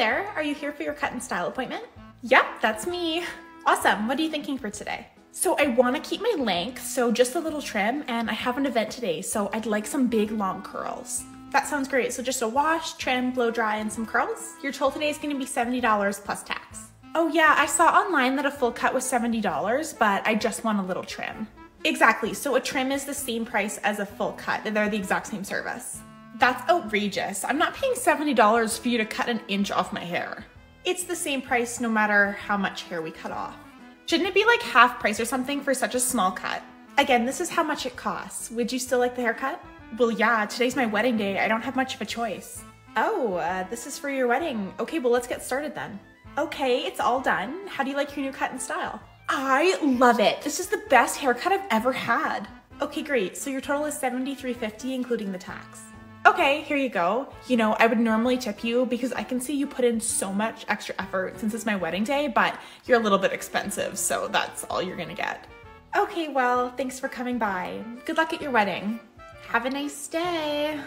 There, are you here for your cut and style appointment? Yep, that's me. Awesome, what are you thinking for today? So I want to keep my length, so just a little trim, and I have an event today, so I'd like some big long curls. That sounds great, so just a wash, trim, blow dry, and some curls? Your total today is going to be $70 plus tax. Oh yeah, I saw online that a full cut was $70, but I just want a little trim. Exactly, so a trim is the same price as a full cut, they're the exact same service. That's outrageous. I'm not paying $70 for you to cut an inch off my hair. It's the same price no matter how much hair we cut off. Shouldn't it be like half price or something for such a small cut? Again, this is how much it costs. Would you still like the haircut? Well, yeah, today's my wedding day. I don't have much of a choice. Oh, uh, this is for your wedding. Okay, well, let's get started then. Okay, it's all done. How do you like your new cut and style? I love it. This is the best haircut I've ever had. Okay, great. So your total is $73.50, including the tax. Okay, here you go. You know, I would normally tip you because I can see you put in so much extra effort since it's my wedding day, but you're a little bit expensive, so that's all you're gonna get. Okay, well, thanks for coming by. Good luck at your wedding. Have a nice day.